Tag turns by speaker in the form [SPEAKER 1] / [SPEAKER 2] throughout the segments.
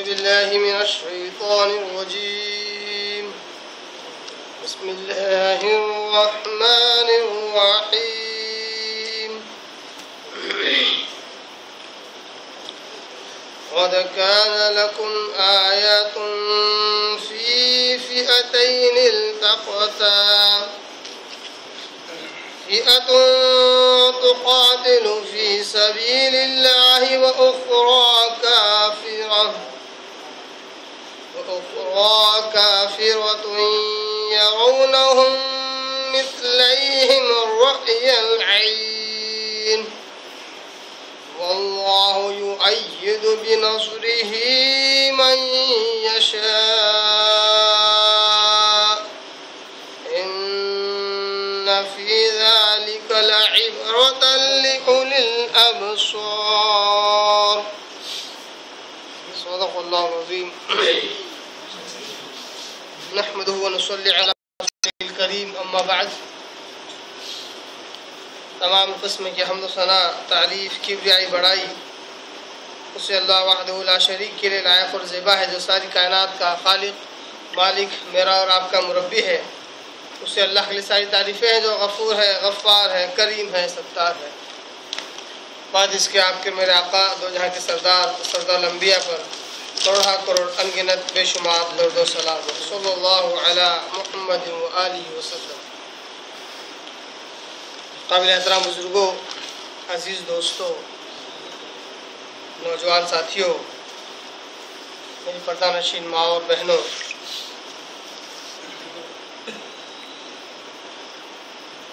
[SPEAKER 1] بالله من الشيطان الرجيم. بسم الله الرحمن الرحيم. قد كان لكم آيات في فئتين التقتا. فئة تقاتل في سبيل الله وأخرى كافرة. وأخرى كافرة يرونهم مثليهم رأي العين. والله يؤيد بنصره من يشاء. إن في ذلك لعبرة لأولي الأبصار. صدق الله العظيم. نحمده ونصلي على رسوله الكريم، أما بعد. تمام قسم کی حمد و ثنا تعریف، کبریائی بڑائی. اسے اللہ وحدہ لا شریک کے لیے لائق اور زیبا ہے، جو ساری کائنات کا خالق، مالک، میرا اور آپ کا مربی ہے. اسے اللہ کے لیے ساری تعریفیں ہیں، جو غفور ہے، غفار ہے، کریم ہے، ستار ہے. بعد اس کے آپ کے میرے آقا، دو جہاں کے سردار سردار الانبیاء پر کروڑا ہاں کروڑ انگنت بے شمار درد و سلام۔ صلی اللہ علی محمد و علیہ وسلم۔ قابل احترام بزرگوں، عزیز دوستوں، نوجوان ساتھیوں، میری پردہ نشین ماں اور بہنوں۔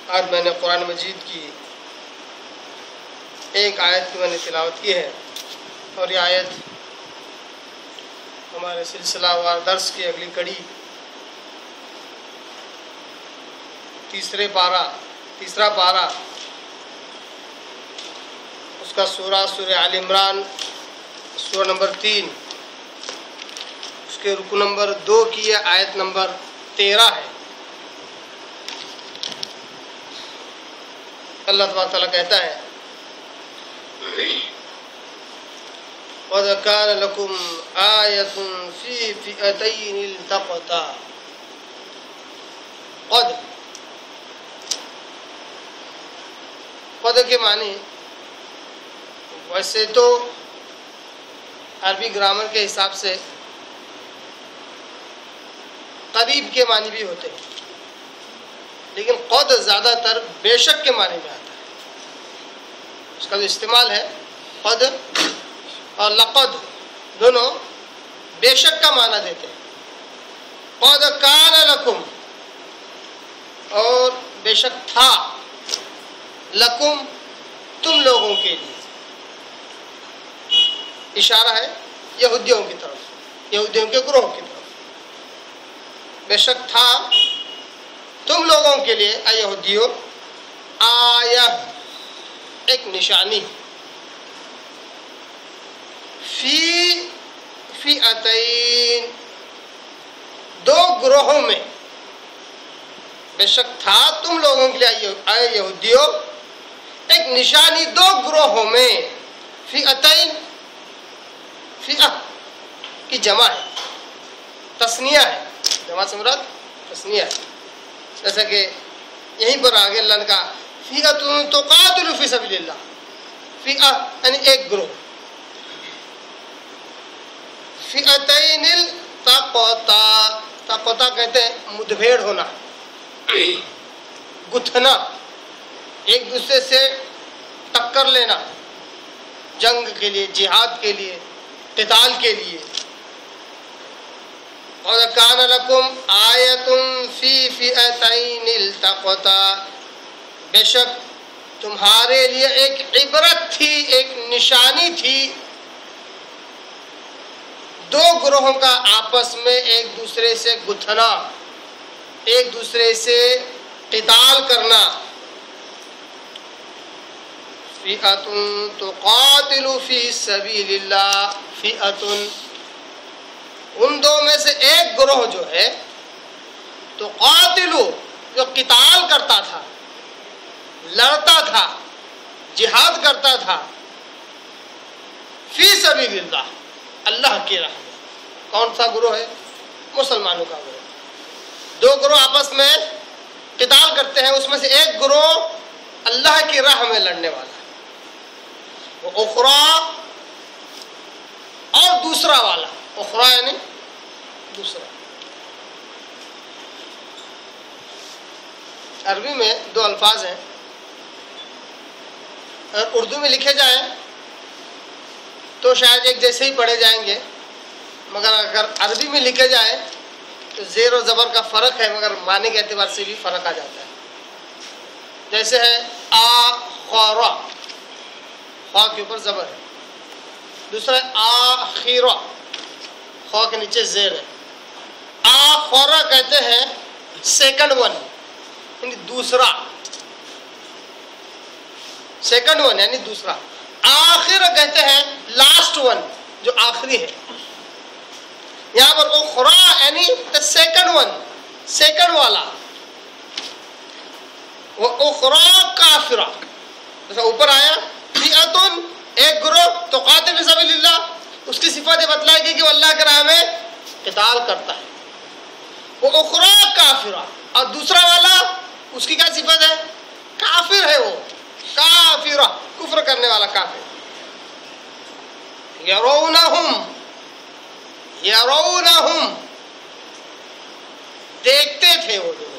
[SPEAKER 1] آج میں نے قرآن مجید کی ایک آیت کی میں نے تلاوت کی ہے اور یہ آیت ہمارے سلسلہ وار درس کی اگلی کڑی تیسرے پارہ، تیسرا پارہ۔ اس کا سورہ سورہ عال عمران، سورہ نمبر تین۔ اس کے رکو نمبر دو کی یہ آیت نمبر تیرہ ہے۔ اللہ تعالیٰ کہتا ہے قد كان لكم آية في فئتين التقطا قد قد کے معنی ویسے تو عربی گرامر کے حساب سے قریب کے معنی بھی ہوتے ہیں، لیکن قد زیادہ تر بے شک کے معنی میں آتا ہے۔ اس کا جو استعمال ہے، قد اور لقد دونوں بے شک کا معنی دیتے ہیں۔ قد کان لکم اور بے شک تھا۔ لکم تم لوگوں کے لیے۔ اشارہ ہے یہودیوں کی طرف یہودیوں کے گروہ کی طرف بے شک تھا۔ تم لوگوں کے لیے، اے یہودیوں آیا ایک نشانی۔ فی فی اتین۔ دو گروہوں میں بے شک تھا تم لوگوں کے لیے اے یہودیوں۔ ایک نشانی دو گروہوں میں فی اتین، فی کی جمع ہے۔ تسنیہ ہے۔ جمع سے مراد تسنیہ ہے۔ جیسا کہ یہیں پر آگے اللہ نے کہا، فی تو قاتل فی سبیل اللہ۔ فی یعنی ایک گروہ۔ فی اتین تقوتا کہتے ہیں مدبھیڑ ہونا، گتھنا، ایک دوسرے سے ٹکر لینا، جنگ کے لیے، جہاد کے لیے، قتال کے لیے۔ اور کان لکم آیتم فی فئتین التقطا، بے شک تمہارے لیے ایک عبرت تھی، ایک نشانی تھی۔ دو گروہوں کا آپس میں ایک دوسرے سے گتھنا، ایک دوسرے سے قتال کرنا۔ فئتن تقاتل فی سبیل اللہ فئتن۔ ان دو میں سے ایک گروہ جو ہے تو قاتلو جو قتال کرتا تھا، لڑتا تھا، جہاد کرتا تھا، فی سبیل اللہ اللہ کی راہ میں۔ کون سا گروہ ہے؟ مسلمانوں کا گروہ۔ دو گروہ آپس میں قتال کرتے ہیں، اس میں سے ایک گروہ اللہ کی راہ میں لڑنے والا وہ اخرا اور دوسرا والا۔ اخرا یعنی دوسرا۔ عربی میں دو الفاظ ہیں۔ اردو میں لکھے جائیں۔ تو شاید ایک جیسے ہی پڑھے جائیں گے۔ مگر اگر عربی میں لکھے جائیں تو زیر و زبر کا فرق ہے، مگر معنی کے اعتبار سے بھی فرق آ جاتا ہے۔ جیسے ہے، آ خورا خواہ کے اوپر زبر ہے۔ دوسرا ہے، آ خیرا خواہ کے نیچے زیر ہے۔ آ خورا کہتے ہیں سیکنڈ ون یعنی دوسرا۔ سیکنڈ ون یعنی دوسرا۔ آخر کہتے ہیں لاسٹ ون جو آخری ہے۔ یہاں پر اخرا یعنی سیکنڈ ون سیکنڈ والا۔ وہ اخرا کافرا اچھا، جیسا اوپر آیا، فیعتن، ایک گروہ، تو قاتل سبیل اللہ اس کی صفت بتلائے گی کہ وہ اللہ کے راہ میں قتال کرتا ہے۔ وہ اخرا کافرا اور دوسرا والا، اس کی کیا صفت ہے؟ کافر ہے وہ۔ کافرہ۔ کفر کرنے والا کافر۔ یرونہم یرونہم۔ دیکھتے تھے وہ دونوں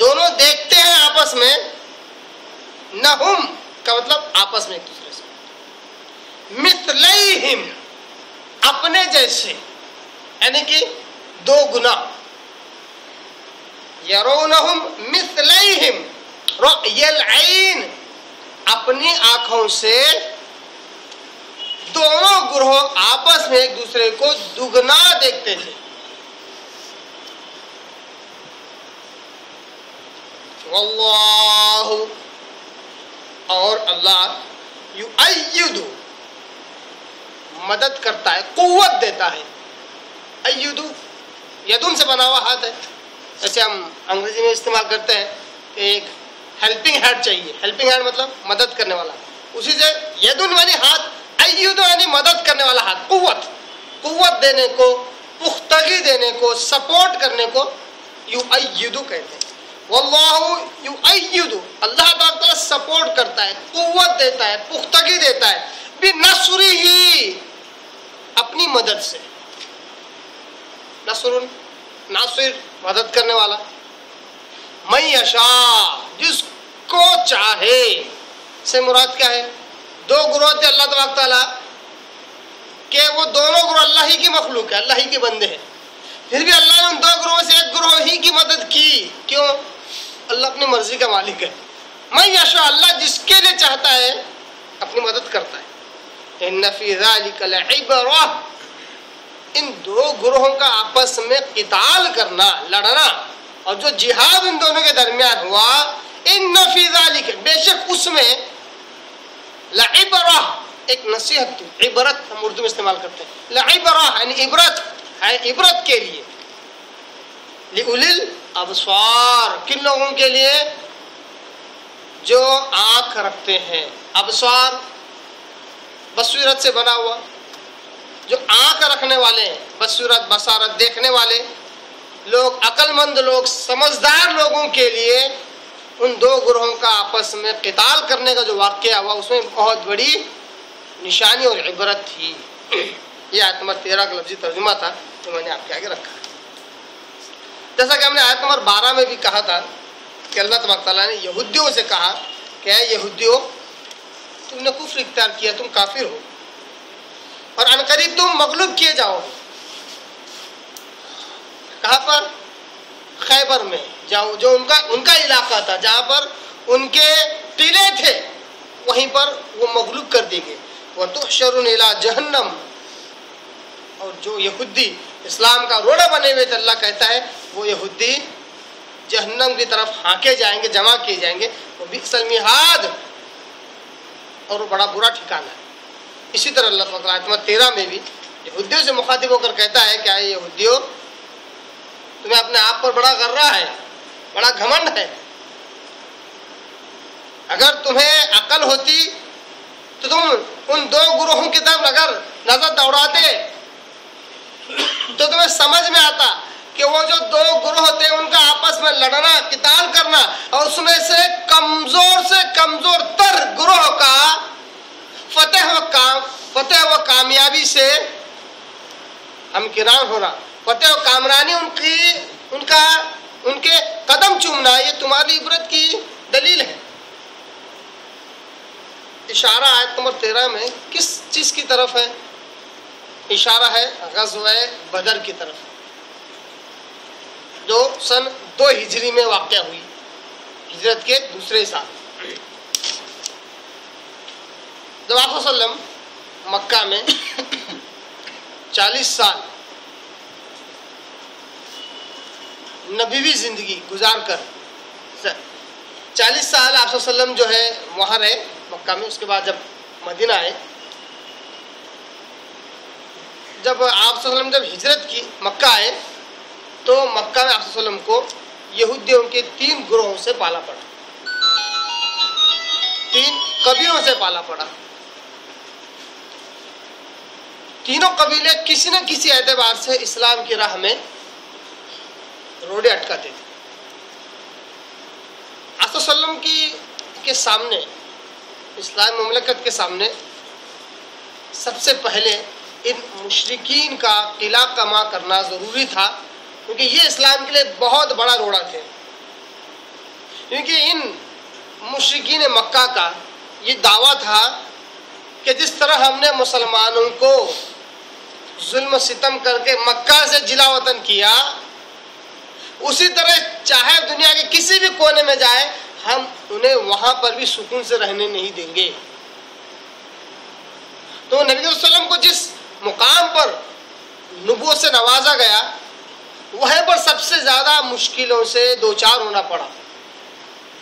[SPEAKER 1] دونوں دیکھتے ہیں آپس میں۔ نہم، کا مطلب آپس میں ایک دوسرے سے۔ مثلیہم، اپنے جیسے۔ یعنی کہ دو گنا۔ یرونہم مثلیہم رؤی العین۔ اپنی آنکھوں سے دونوں گروہ آپس میں ایک دوسرے کو دگنا دیکھتے تھے۔ واللہ، اور اللہ یؤیدو مدد کرتا ہے، قوت دیتا ہے۔ ایدو یدن سے بنا ہوا ہاتھ ہے۔ جیسے ہم انگریزی میں استعمال کرتے ہیں ایک ہیلپنگ ہینڈ چاہیے۔ ہیلپنگ ہینڈ مطلب مدد کرنے والا۔ اسی سے یدن یعنی ہاتھ ایدو یعنی مدد کرنے والا ہاتھ، قوت۔ قوت دینے کو، پختگی دینے کو سپورٹ کرنے کو یو ایدو کہتے ہیں۔ واللہ یو ایدو اللہ تعالیٰ سپورٹ کرتا ہے، قوت دیتا ہے، پختگی دیتا ہے۔ بھی نصری ہی اپنی مدد سے۔ نصر ناصر مدد کرنے والا۔ میں یشا جس کو چاہے۔ سے مراد کیا ہے؟ دو گروہ تھے اللہ تبارک تعالیٰ کہ وہ دونوں گروہ اللہ ہی کی مخلوق ہے، اللہ ہی کے بندے ہیں۔ پھر بھی اللہ نے ان دو گروہ سے ایک گروہ ہی کی مدد کی۔ کیوں؟ اللہ اپنی مرضی کا مالک ہے۔ میں یشا اللہ جس کے لیے چاہتا ہے، اپنی مدد کرتا ہے۔ ان دو گروہوں کا آپس میں قتال کرنا، لڑنا۔ اور جو جہاد ان دونوں کے درمیان ہوا ان نفی ذالک بے شک اس میں لعبرہ ایک نصیحت عبرت ہم اردو میں استعمال کرتے ہیں۔ لعبرہ یعنی عبرت عبرت کے لیے۔ لِعُلِل ابسوار کن لوگوں کے لیے جو آنکھ رکھتے ہیں۔ ابسوار بصورت سے بنا ہوا، جو آنکھ رکھنے والے ہیں بصورت بصارت دیکھنے والے۔ لوگ عقل مند لوگ سمجھدار لوگوں کے لیے ان دو گروہوں کا آپس میں قتال کرنے کا جو واقعہ ہوا، اس میں بہت بڑی نشانی اور عبرت تھی۔ یہ آیت نمبر تیرہ کا لفظی ترجمہ تھا جو میں نے آپ کے آگے رکھا۔ جیسا کہ ہم نے آیت نمبر بارہ میں بھی کہا تھا کہ اللہ تبارک تعالیٰ نے یہودیوں سے کہا کہ اے یہودیوں، تم نے کفر اختیار کیا، تم کافر ہو۔ اور عنقریب تم مغلوب کیے جاؤ۔ کہاں پر خیبر میں، جاؤ، جو ان کا ان کا علاقہ تھا، جہاں پر ان کے قلعے تھے، وہیں پر وہ مغلوب کر دی گئے وہ تحشر الى جہنم اور جو یہودی اسلام کا روڑا بنے ہوئے تھے، اللہ کہتا ہے، وہ یہودی جہنم کی طرف ہانکے جائیں گے، جمع کیے جائیں گے۔ وہ بھی سلمیحاد اور وہ بڑا برا ٹھکانا ہے۔ اسی طرح اللہ تعالیٰ تیرہ میں بھی یہودیوں سے مخاطب ہو کر کہتا ہے کہ آئے یہودیوں تمہیں اپنے آپ پر بڑا غرہ ہے، بڑا گھمنڈ ہے۔ اگر تمہیں عقل ہوتی تو تم ان دو گروہوں کی طرف اگر نظر دوڑاتے، تو تمہیں سمجھ میں آتا کہ وہ جو دو گروہ تھے ان کا آپس میں لڑنا، قتال کرنا اور اس میں سے کمزور سے کمزور تر گروہ کا فتح و کام فتح و کامیابی سے ہم کران ہونا فتح و کامرانی ان کی ان کا ان کے قدم چومنا، یہ تمہاری عبرت کی دلیل ہے۔ اشارہ آیت نمبر تیرہ میں کس چیز کی طرف ہے؟ اشارہ ہے غزوہ بدر کی طرف۔ جو سن دو ہجری میں واقع ہوئی۔ ہجرت کے دوسرے سال۔ جب آپ وسلم مکہ میں چالیس سال نبیوی زندگی گزار کر۔ چالیس سال آپ وسلم جو ہے، وہاں رہے، مکہ میں، اس کے بعد جب مدینہ آئے، جب آپ وسلم جب ہجرت کی، مکہ آئے، تو مکہ میں آپ وسلم کو یہودیوں کے تین گروہوں سے پالا پڑا۔ تین قبیلوں سے پالا پڑا۔ تینوں قبیلے کسی نہ کسی اعتبار سے اسلام کی راہ میں روڈے اٹکاتے تھے۔ آپ وسلم کی کے سامنے، اسلام مملکت کے سامنے، سب سے پہلے ان مشرقین کا قلعہ کما کرنا ضروری تھا، کیونکہ یہ اسلام کے لیے بہت بڑا روڑا تھے۔ کیونکہ ان مشرقین مکہ کا یہ دعویٰ تھا کہ جس طرح ہم نے مسلمانوں کو ظلم و ستم کر کے مکہ سے جلا وطن کیا اسی طرح چاہے دنیا کے کسی بھی کونے میں جائے، ہم انہیں وہاں پر بھی سکون سے رہنے نہیں دیں گے۔ تو نبی صلی اللہ علیہ وسلم کو جس مقام پر نبوت سے نوازا گیا، وہیں پر سب سے زیادہ مشکلوں سے دو چار ہونا پڑا۔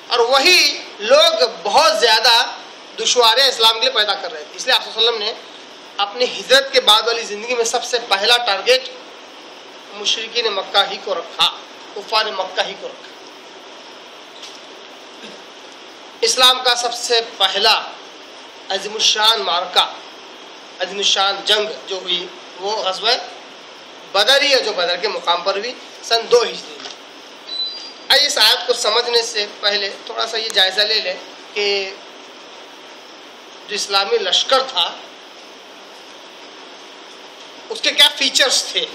[SPEAKER 1] اور وہی لوگ بہت زیادہ دشواریاں اسلام کے لیے پیدا کر رہے تھے۔ اس لیے آپ وسلم نے اپنی ہجرت کے بعد والی زندگی میں سب سے پہلا ٹارگیٹ مشرقین مکہ ہی کو رکھا۔ کفار مکہ ہی کو رکھا۔ اسلام کا سب سے پہلا عظیم الشان مارکا عظیم الشان جنگ جو ہوئی، وہ غزوہ بدر ہی ہے، جو بدر کے مقام پر بھی سن دو ہجری میں۔ آئیے اس آیت کو سمجھنے سے پہلے تھوڑا سا یہ جائزہ لے لیں کہ جو اسلامی لشکر تھا، اس کے کیا فیچرز تھے؟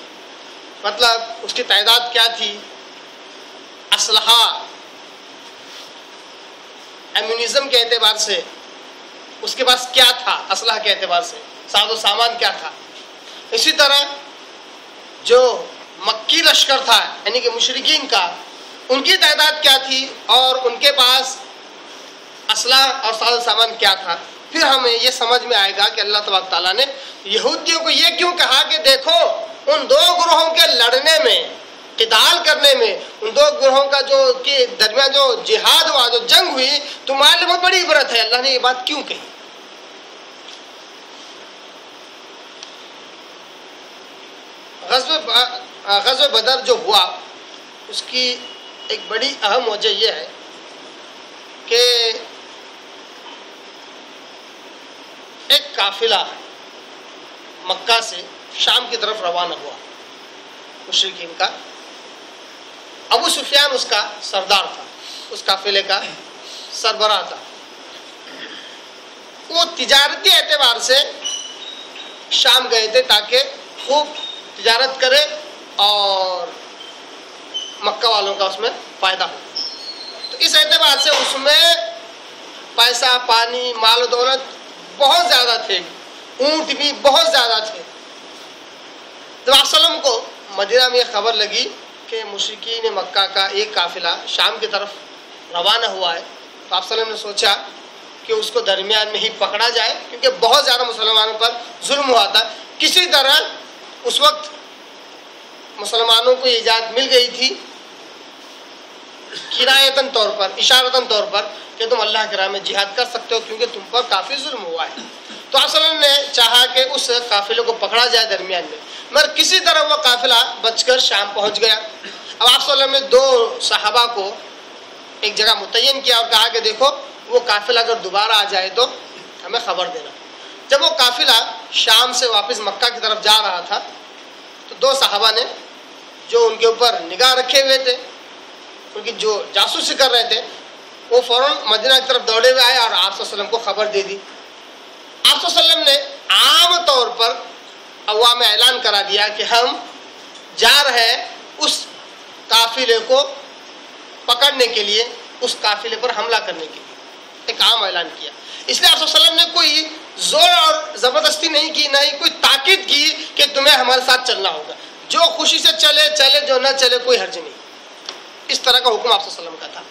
[SPEAKER 1] مطلب اس کی تعداد کیا تھی؟ اسلحہ۔ ایمونیزم کے اعتبار سے۔ اس کے پاس کیا تھا؟ اسلحہ کے اعتبار سے۔ ساز و سامان کیا تھا؟ اسی طرح جو مکی لشکر تھا یعنی کہ مشرقین کا، ان کی تعداد کیا تھی؟ اور ان کے پاس اسلحہ اور ساز و سامان کیا تھا؟ پھر ہمیں یہ سمجھ میں آئے گا کہ اللہ تبارک تعالیٰ نے یہودیوں کو یہ کیوں کہا کہ دیکھو، ان دو گروہوں کے لڑنے میں قتال کرنے میں، ان دو گروہوں کا جو کہ درمیان جو جہاد ہوا، جو جنگ ہوئی، تمہارے لیے بہت بڑی عبرت ہے۔ اللہ نے یہ بات کیوں کہی؟ غزو بدر جو ہوا، اس کی ایک بڑی اہم وجہ یہ ہے کہ ایک قافلہ مکہ سے شام کی طرف روانہ ہوا، مشرقین کا۔ ابو سفیان اس کا سردار تھا، اس قافلے کا سربراہ تھا۔ وہ تجارتی اعتبار سے شام گئے تھے تاکہ خوب تجارت کرے اور مکہ والوں کا اس میں فائدہ ہو۔ تو اس اعتبار سے اس میں پیسہ، پانی، مال و دولت بہت زیادہ تھے، اونٹ بھی بہت زیادہ تھے۔ جب وسلم کو مدینہ میں یہ خبر لگی کہ مشرقین مکہ کا ایک قافلہ شام کی طرف روانہ ہوا ہے۔ تو آپ وسلم نے سوچا کہ اس کو درمیان میں ہی پکڑا جائے، کیونکہ بہت زیادہ مسلمانوں پر ظلم ہوا تھا۔ کسی طرح اس وقت مسلمانوں کو ایجاد مل گئی تھی۔ کرایتاً طور پر، اشارتاً طور پر کہ تم اللہ کے راہ میں جہاد کر سکتے ہو، کیونکہ تم پر کافی ظلم ہوا ہے۔ تو وسلم نے چاہا کہ اس قافلے کو پکڑا جائے درمیان میں، مگر کسی طرح وہ قافلہ بچ کر شام پہنچ گیا۔ اب آپ وسلم نے دو صحابہ کو ایک جگہ متعین کیا اور کہا کہ دیکھو، وہ قافلہ اگر دوبارہ آ جائے تو ہمیں خبر دینا۔ جب وہ قافلہ شام سے واپس مکہ کی طرف جا رہا تھا، تو دو صحابہ نے جو ان کے اوپر نگاہ رکھے ہوئے تھے، ان کی جو جاسوسی کر رہے تھے، وہ فوراً مدینہ کی طرف دوڑے ہوئے آئے اور آپ صلی اللہ علیہ وسلم کو خبر دے دی۔ آپ صلی اللہ علیہ وسلم نے عام طور پر عوام اعلان کرا دیا کہ ہم جا رہے اس قافلے کو پکڑنے کے لیے، اس قافلے پر حملہ کرنے کے لیے۔ ایک عام اعلان کیا۔ اس لیے آپ صلی اللہ علیہ وسلم نے کوئی زور اور زبردستی نہیں کی، نہ ہی کوئی تاکید کی کہ تمہیں ہمارے ساتھ چلنا ہوگا۔ جو خوشی سے چلے چلے، جو نہ چلے، کوئی حرج نہیں۔ اس طرح کا حکم آپ صلی اللہ علیہ وسلم کا تھا۔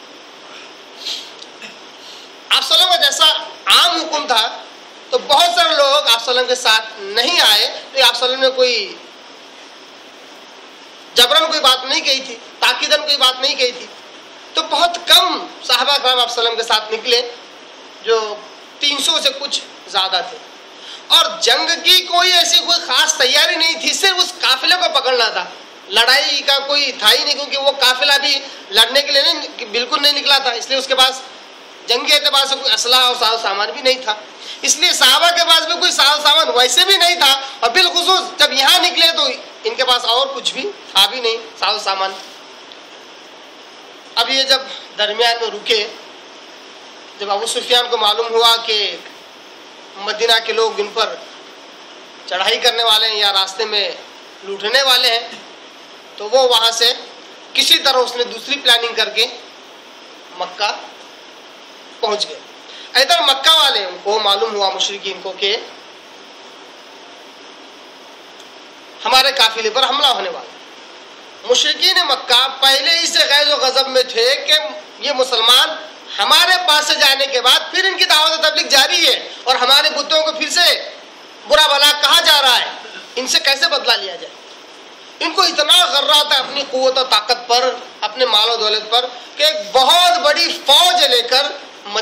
[SPEAKER 1] آپ صلی اللہ علیہ وسلم کا جیسا عام حکم تھا تو بہت سارے لوگ آپ صلی اللہ علیہ وسلم کے ساتھ نہیں آئے تو آپ صلی اللہ علیہ وسلم نے کوئی جبرن کوئی بات نہیں کہی تھی تاکیدن کوئی بات نہیں کہی تھی۔ تو بہت کم صحابہ کرام آپ صلی اللہ علیہ وسلم کے ساتھ نکلے، جو تین سو سے کچھ زیادہ تھے۔ اور جنگ کی کوئی ایسی کوئی خاص تیاری نہیں تھی، صرف اس قافلے کو پکڑنا تھا۔ لڑائی کا کوئی تھا ہی نہیں، کیونکہ وہ قافلہ بھی لڑنے کے لیے نہیں، بالکل نہیں نکلا تھا۔ اس لیے اس کے پاس جنگی اعتبار سے کوئی اسلحہ اور ساز سامان بھی نہیں تھا۔ اس لیے صحابہ کے پاس بھی کوئی ساز سامان ویسے بھی نہیں تھا۔ اور بالخصوص جب یہاں نکلے تو ان کے پاس اور کچھ بھی تھا بھی نہیں، ساز سامان۔ اب یہ جب درمیان میں رکے، جب ابو سفیان کو معلوم ہوا کہ مدینہ کے لوگ ان پر چڑھائی کرنے والے ہیں یا راستے میں لوٹنے والے ہیں، تو وہ وہاں سے کسی طرح اس نے دوسری پلاننگ کر کے مکہ پہنچ گئے۔ ادھر مکہ والے ان کو معلوم ہوا مشرقین کو کہ ہمارے قافلے پر حملہ ہونے والا۔ مشرقین مکہ پہلے ہی سے غیر و غضب میں تھے کہ یہ مسلمان ہمارے پاس سے جانے کے بعد پھر ان کی دعوت تبلیغ جاری ہے اور ہمارے بتوں کو پھر سے برا بلا کہا جا رہا ہے۔ ان سے کیسے بدلا لیا جائے؟ ان کو اتنا غرہ تھا اپنی قوت و طاقت پر، اپنے مال و دولت پر کہ ایک بہت بڑی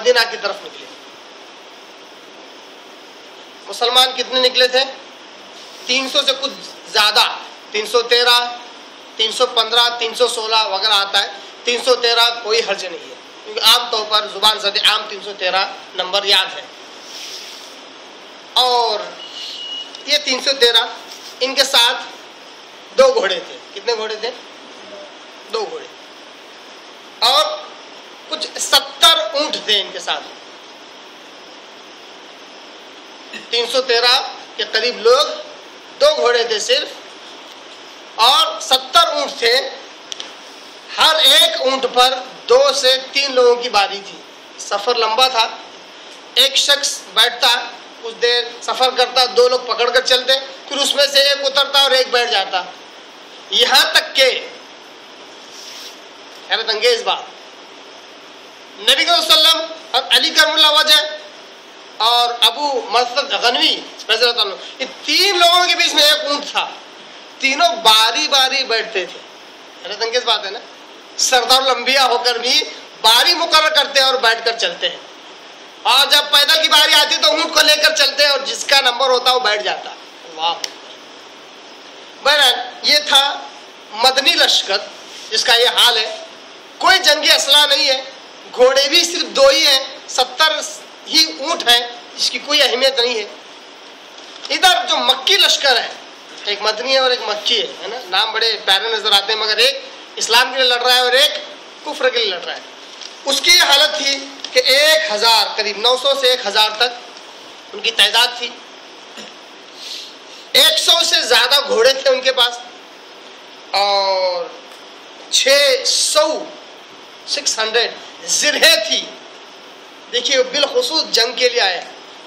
[SPEAKER 1] مدینہ کی طرف نکلے۔ مسلمان کتنے نکلے تھے؟ تین سو سے کچھ زیادہ۔ تین سو تیرہ، تین سو پندرہ، تین سو سولہ، وغیرہ آتا ہے۔ تین سو تیرہ کوئی حرج نہیں ہے۔ کیونکہ عام طور پر زبان سے عام تین سو تیرہ نمبر یاد ہے۔ اور یہ تین سو تیرہ، ان کے ساتھ دو گھوڑے تھے۔ کتنے گھوڑے تھے؟ دو گھوڑے۔ اور کچھ ستر اونٹ تھے ان کے ساتھ۔ تین سو تیرہ کے قریب لوگ، دو گھوڑے تھے صرف، اور ستر اونٹ تھے۔ ہر ایک اونٹ پر دو سے تین لوگوں کی باری تھی۔ سفر لمبا تھا۔ ایک شخص بیٹھتا، کچھ دیر سفر کرتا، دو لوگ پکڑ کر چلتے، پھر اس میں سے ایک اترتا اور ایک بیٹھ جاتا۔ یہاں تک کہ، حیرت انگیز بات نبی وسلم علی کرم اللہ وجہ اور ابو مرسد غنوی رضی اللہ عنہ یہ تین لوگوں کے بیچ میں ایک اونٹ تھا۔ تینوں باری باری بیٹھتے تھے۔ حیرت انگیز بات ہے نا؟ سردار لمبیا ہو کر بھی باری مقرر کرتے ہیں اور بیٹھ کر چلتے ہیں۔ اور جب پیدل کی باری آتی تو اونٹ کو لے کر چلتے ہیں اور جس کا نمبر ہوتا وہ بیٹھ جاتا واہ بہرحال، یہ تھا مدنی لشکر، جس کا یہ حال ہے۔ کوئی جنگی اسلحہ نہیں ہے۔ گھوڑے بھی صرف دو ہی ہیں، ستر ہی اونٹ ہیں جس کی کوئی اہمیت نہیں ہے۔ ادھر جو مکی لشکر ہے ایک مدنی ہے اور ایک مکی ہے نا؟ نام بڑے پیارے نظر آتے ہیں، مگر ایک اسلام کے لیے لڑ رہا ہے اور ایک کفر کے لیے لڑ رہا ہے۔ اس کی یہ حالت تھی کہ ایک ہزار، قریب نو سو سے ایک ہزار تک ان کی تعداد تھی۔ ایک سو سے زیادہ گھوڑے تھے ان کے پاس، اور چھ سو سکس ہنڈریڈ زرہیں تھی۔ دیکھیے بالخصوص جنگ کے لیے آئے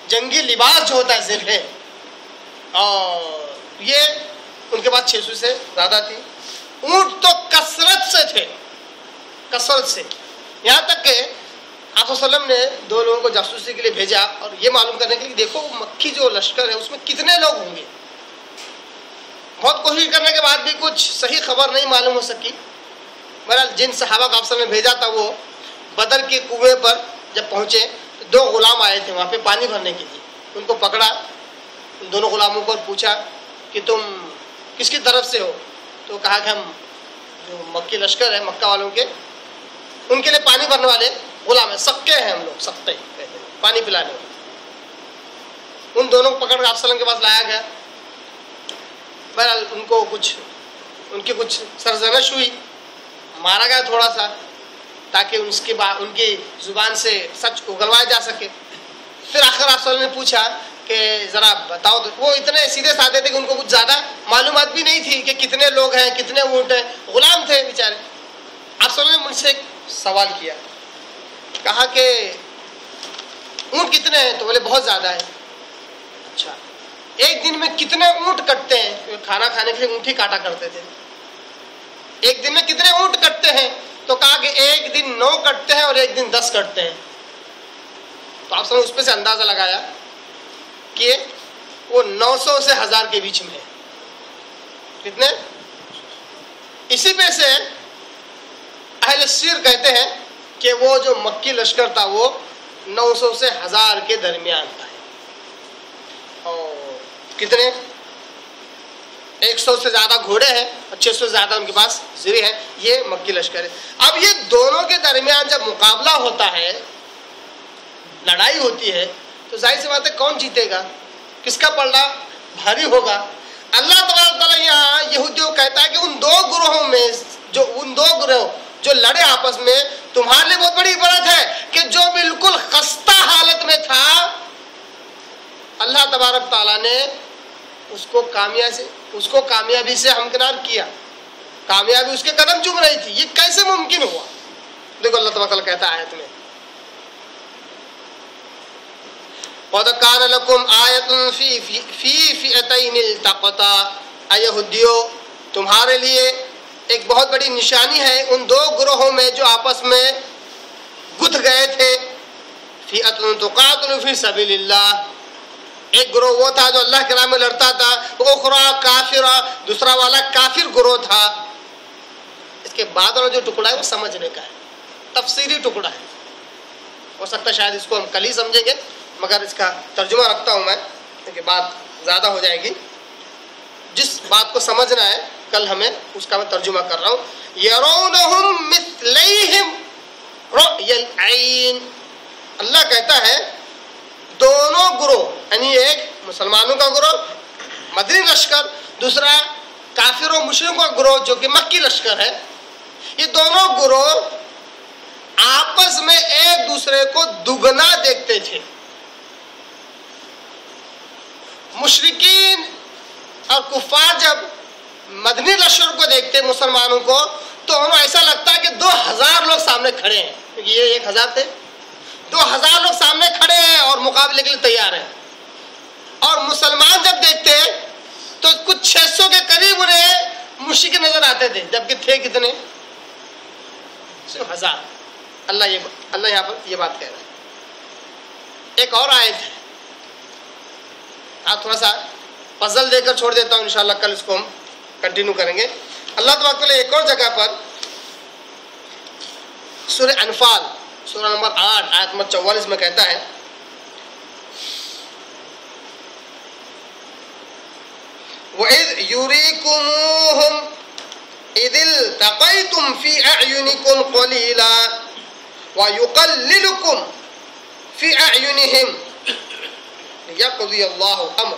[SPEAKER 1] جنگی لباس جو ہوتا ہے زرہیں اور یہ ان کے پاس چھ سو سے زیادہ تھی۔ اونٹ تو کثرت سے تھے۔ کثرت سے۔ یہاں تک کہ آپ وسلم نے دو لوگوں کو جاسوسی کے لیے بھیجا۔ اور یہ معلوم کرنے کے لیے دیکھو، مکھی جو لشکر ہے، اس میں کتنے لوگ ہوں گے۔ بہت کوشش کرنے کے بعد بھی کچھ صحیح خبر نہیں معلوم ہو سکی۔ بہرحال جن صحابہ کو آپ نے بھیجا تھا، وہ بدر کے کنویں پر جب پہنچے تو دو غلام آئے تھے وہاں پہ پانی بھرنے کے لیے۔ ان کو پکڑا، ان دونوں غلاموں کو پوچھا کہ تم کس کی طرف سے ہو؟ تو کہا کہ ہم جو مکی لشکر ہے مکہ والوں کے، ان کے لیے پانی بھرنے والے غلام ہیں۔ سکے ہیں ہم لوگ، سکتے پانی پلانے والے۔ ان دونوں کو پکڑ کر آپ کے پاس لایا گیا۔ بہرحال ان کو کچھ، ان کی کچھ سرزنش ہوئی۔ مارا گیا تھوڑا سا۔ تاکہ اس کے بعد ان کی زبان سے سچ اگلوایا جا سکے۔ پھر آخر آپ نے پوچھا کہ ذرا بتاؤ تو وہ اتنے سیدھے سادے تھے کہ ان کو کچھ زیادہ معلومات بھی نہیں تھی کہ کتنے لوگ ہیں، کتنے اونٹ ہیں، غلام تھے بیچارے۔ آپ نے مجھ سے ایک سوال کیا۔ کہا کہ اونٹ کتنے ہیں؟ تو بولے بہت زیادہ ہے اچھا۔ ایک دن میں کتنے اونٹ کٹتے ہیں؟ کھانا کھانے کے لیے اونٹ ہی کاٹا کرتے تھے۔ ایک دن میں کتنے اونٹ کٹتے ہیں؟ تو کہا کہ ایک دن نو کٹتے ہیں اور ایک دن دس کٹتے ہیں۔ تو آپ سب اس پہ سے اندازہ لگایا کہ وہ نو سو سے ہزار کے بیچ میں ہے۔ کتنے؟ اسی پہ سے اہل سیر کہتے ہیں کہ وہ جو مکی لشکر تھا وہ نو سو سے ہزار کے درمیان تھا۔ اور کتنے؟ ایک سو سے زیادہ گھوڑے ہیں اور چھ سو سے زیادہ ان کے پاس زری ہے یہ مکی لشکر ہے۔ اب یہ دونوں کے درمیان جب مقابلہ ہوتا ہے، لڑائی ہوتی ہے، تو ظاہر سی بات ہے، کون جیتے گا؟ کس کا پلڑا بھاری ہوگا؟ اللہ تبارک تعالیٰ یہاں یہودیوں کہتا ہے کہ ان دو گروہوں میں جو، ان دو گروہ جو لڑے آپس میں، تمہارے لیے بہت بڑی عبرت ہے کہ جو بالکل خستہ حالت میں تھا، اللہ تبارک تعالیٰ نے اس کو کامیابی سے اس کو کامیابی سے ہمکنار کیا۔ کامیابی اس کے قدم چوم رہی تھی۔ یہ کیسے ممکن ہوا؟ دیکھو اللہ تبارک کہتا ہے آیت میں۔ قد کان لکم آیت فی فی فئتین التقطا ایہودیو تمہارے لیے ایک بہت بڑی نشانی ہے۔ ان دو گروہوں میں جو آپس میں گت گئے تھے۔ فی اتن تقاتل فی سبیل اللہ ایک گروہ وہ تھا جو اللہ کے نام میں لڑتا تھا، اخرا کافر دوسرا والا کافر گروہ تھا۔ اس کے بعد والا جو ٹکڑا ہے وہ سمجھنے کا ہے۔ تفسیری ٹکڑا ہے۔ ہو سکتا ہے شاید اس کو ہم کل ہی سمجھیں گے، مگر اس کا ترجمہ رکھتا ہوں میں، کیونکہ بات زیادہ ہو جائے گی۔ جس بات کو سمجھنا ہے، کل ہمیں اس کا میں ترجمہ کر رہا ہوں۔ یرونہم مثلیہم رؤی العین۔ اللہ کہتا ہے دونوں گروہ یعنی ایک مسلمانوں کا گروہ مدنی لشکر، دوسرا کافر و مشرقوں کا گروہ جو کہ مکی لشکر ہے۔ یہ دونوں گروہ آپس میں ایک دوسرے کو دگنا دیکھتے تھے۔ مشرقین اور کفار جب مدنی لشکر کو دیکھتے مسلمانوں کو، تو ہمیں ایسا لگتا ہے کہ دو ہزار لوگ سامنے کھڑے ہیں۔ کیونکہ یہ ایک ہزار تھے۔ دو ہزار لوگ سامنے کھڑے ہیں اور مقابلے کے لیے تیار ہیں۔ اور مسلمان جب دیکھتے تو کچھ چھ سو کے قریب انہیں مشرق نظر آتے تھے، جبکہ تھے کتنے؟ صرف ہزار۔ اللہ یہ اللہ یہاں پر یہ بات کہہ رہا ہے۔ ایک اور آیت ہے۔ آپ تھوڑا سا پزل دے کر چھوڑ دیتا ہوں، انشاءاللہ کل اس کو ہم کنٹینیو کریں گے۔ اللہ تبارک ایک اور جگہ پر سورہ انفال سورہ نمبر آٹھ آیت نمبر چوالیس میں کہتا ہے وإذ يريكموهم إذ التقيتم في أعينكم قليلا ويقللكم في أعينهم لِيَقْضِيَ الله أمر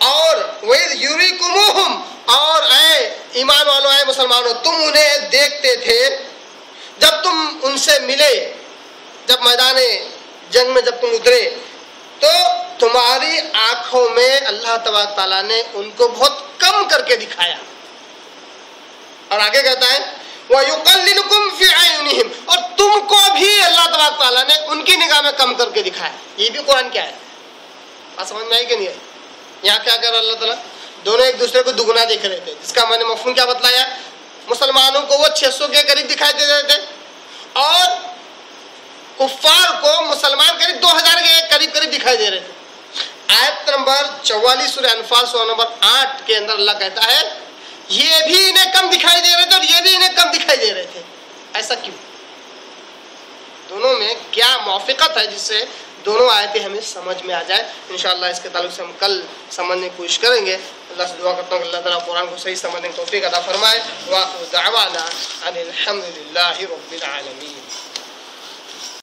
[SPEAKER 1] ہے اور وَإِذْ يُرِيكُمُوهُمْ اور اے ایمان والوں اے مسلمانوں، تم انہیں دیکھتے تھے۔ جب تم ان سے ملے، جب میدان جنگ میں جب تم اترے، تو تمہاری آنکھوں میں اللہ تبارک تعالیٰ نے ان کو بہت کم کر کے دکھایا۔ اور آگے کہتا ہے، وَيُقَلِّلُكُمْ فِي عَيُنِهِمْ۔ اور تم کو بھی اللہ تبارک تعالیٰ نے ان کی نگاہ میں کم کر کے دکھایا۔ یہ بھی قرآن کیا ہے؟ بات سمجھ میں آئی کہ نہیں ہے یہاں کیا کر اللہ تعالیٰ؟ دونوں ایک دوسرے کو دگنا دیکھ رہے تھے۔ جس کا میں نے مفہوم کیا بتلایا؟ مسلمانوں کو وہ چھ سو کے قریب دکھائی دے رہے تھے۔ اور کفار کو مسلمان قریب دو ہزار کے قریب قریب دکھائی دے رہے تھے۔ آیت نمبر چوالیس سورہ انفال، سورہ نمبر آٹھ کے اندر اللہ کہتا ہے، یہ بھی انہیں کم دکھائی دے رہے تھے اور یہ بھی انہیں کم دکھائی دے رہے تھے۔ ایسا کیوں؟ دونوں میں کیا موافقت ہے جس سے دونوں آیتیں ہمیں سمجھ میں آ جائے انشاءاللہ اس کے تعلق سے ہم کل سمجھنے کی کوشش کریں گے۔ اللہ سے دعا کرتا ہوں کہ اللہ تعالیٰ قرآن کو صحیح سمجھنے کی توفیق عطا فرمائے۔ واخر دعوانا ان الحمد للہ رب العالمین۔